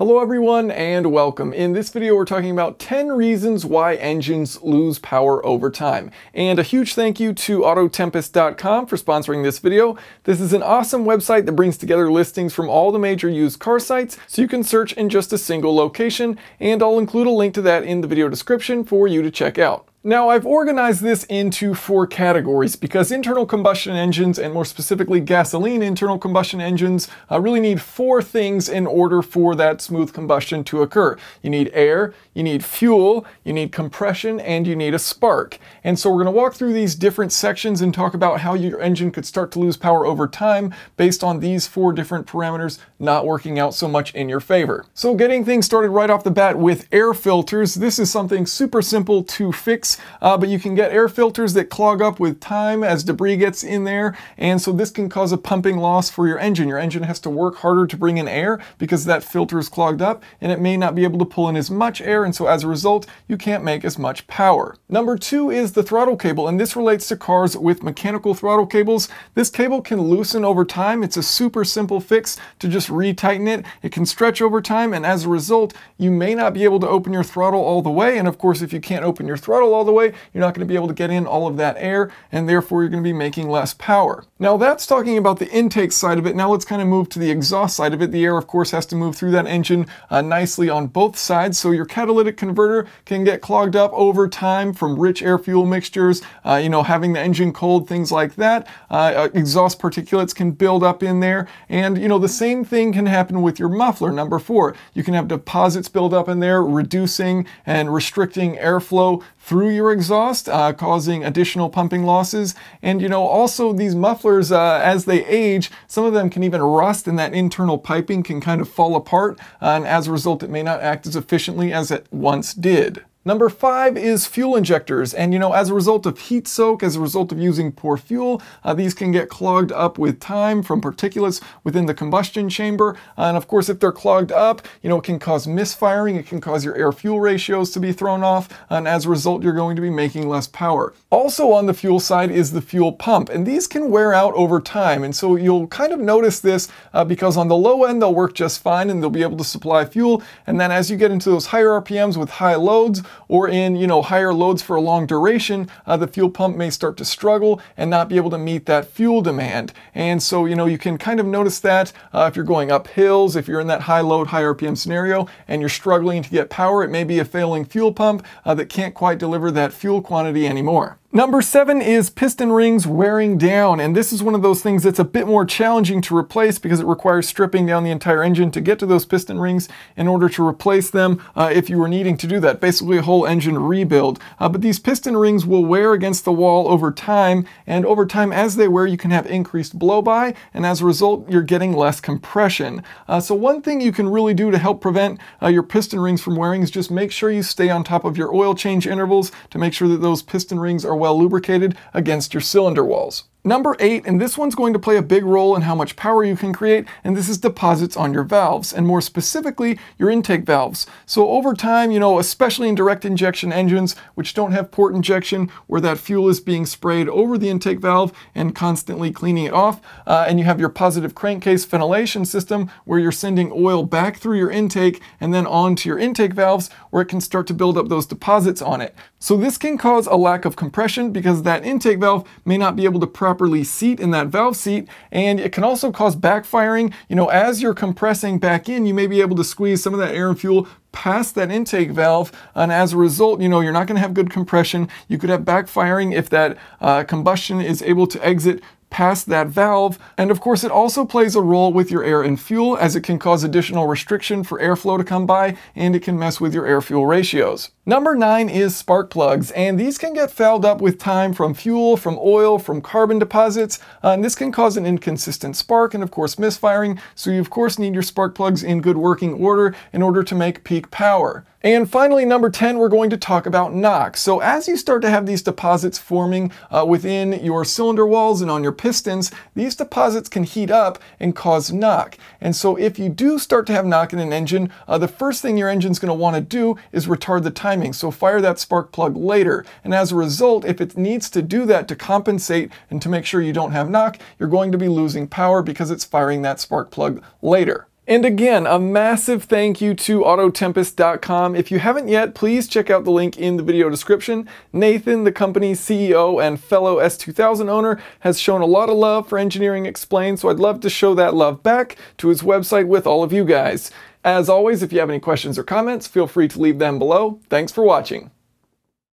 Hello everyone and welcome. In this video we're talking about 10 reasons why engines lose power over time. And a huge thank you to Autotempest.com for sponsoring this video. This is an awesome website that brings together listings from all the major used car sites so you can search in just a single location and I'll include a link to that in the video description for you to check out. Now I've organized this into four categories because internal combustion engines and more specifically gasoline internal combustion engines uh, really need four things in order for that smooth combustion to occur. You need air, you need fuel, you need compression, and you need a spark. And so we're going to walk through these different sections and talk about how your engine could start to lose power over time based on these four different parameters not working out so much in your favor. So getting things started right off the bat with air filters, this is something super simple to fix uh, but you can get air filters that clog up with time as debris gets in there, and so this can cause a pumping loss for your engine. Your engine has to work harder to bring in air because that filter is clogged up, and it may not be able to pull in as much air, and so as a result, you can't make as much power. Number two is the throttle cable, and this relates to cars with mechanical throttle cables. This cable can loosen over time. It's a super simple fix to just retighten it. It can stretch over time, and as a result, you may not be able to open your throttle all the way, and of course, if you can't open your throttle all all the way, you're not going to be able to get in all of that air, and therefore you're going to be making less power. Now that's talking about the intake side of it. Now let's kind of move to the exhaust side of it. The air, of course, has to move through that engine uh, nicely on both sides, so your catalytic converter can get clogged up over time from rich air-fuel mixtures, uh, you know, having the engine cold, things like that. Uh, uh, exhaust particulates can build up in there, and you know, the same thing can happen with your muffler, number four. You can have deposits build up in there, reducing and restricting airflow through your exhaust, uh, causing additional pumping losses. And you know, also these mufflers, uh, as they age, some of them can even rust and that internal piping can kind of fall apart. Uh, and as a result, it may not act as efficiently as it once did. Number five is fuel injectors. And you know, as a result of heat soak, as a result of using poor fuel, uh, these can get clogged up with time from particulates within the combustion chamber. Uh, and of course, if they're clogged up, you know, it can cause misfiring. It can cause your air fuel ratios to be thrown off. And as a result, you're going to be making less power. Also on the fuel side is the fuel pump. And these can wear out over time. And so you'll kind of notice this uh, because on the low end, they'll work just fine and they'll be able to supply fuel. And then as you get into those higher RPMs with high loads, or in you know higher loads for a long duration, uh, the fuel pump may start to struggle and not be able to meet that fuel demand. And so you know you can kind of notice that uh, if you're going up hills, if you're in that high load, high RPM scenario, and you're struggling to get power, it may be a failing fuel pump uh, that can't quite deliver that fuel quantity anymore. Number seven is piston rings wearing down, and this is one of those things that's a bit more challenging to replace because it requires stripping down the entire engine to get to those piston rings in order to replace them uh, if you were needing to do that, basically a whole engine rebuild. Uh, but these piston rings will wear against the wall over time, and over time as they wear you can have increased blow-by, and as a result you're getting less compression. Uh, so one thing you can really do to help prevent uh, your piston rings from wearing is just make sure you stay on top of your oil change intervals to make sure that those piston rings are well lubricated against your cylinder walls. Number eight, and this one's going to play a big role in how much power you can create, and this is deposits on your valves, and more specifically, your intake valves. So over time, you know, especially in direct injection engines, which don't have port injection, where that fuel is being sprayed over the intake valve and constantly cleaning it off, uh, and you have your positive crankcase ventilation system, where you're sending oil back through your intake and then onto your intake valves, where it can start to build up those deposits on it. So this can cause a lack of compression because that intake valve may not be able to properly seat in that valve seat, and it can also cause backfiring. You know, as you're compressing back in, you may be able to squeeze some of that air and fuel past that intake valve and as a result you know you're not going to have good compression you could have backfiring if that uh, combustion is able to exit past that valve. And of course, it also plays a role with your air and fuel as it can cause additional restriction for airflow to come by and it can mess with your air fuel ratios. Number nine is spark plugs, and these can get fouled up with time from fuel, from oil, from carbon deposits, uh, and this can cause an inconsistent spark and of course misfiring, so you of course need your spark plugs in good working order in order to make peak power. And finally, number 10, we're going to talk about knock. So as you start to have these deposits forming uh, within your cylinder walls and on your pistons, these deposits can heat up and cause knock. And so if you do start to have knock in an engine, uh, the first thing your engine's going to want to do is retard the timing. So fire that spark plug later. And as a result, if it needs to do that to compensate and to make sure you don't have knock, you're going to be losing power because it's firing that spark plug later. And again, a massive thank you to Autotempest.com. If you haven't yet, please check out the link in the video description. Nathan, the company's CEO and fellow S2000 owner, has shown a lot of love for Engineering Explained, so I'd love to show that love back to his website with all of you guys. As always, if you have any questions or comments, feel free to leave them below. Thanks for watching.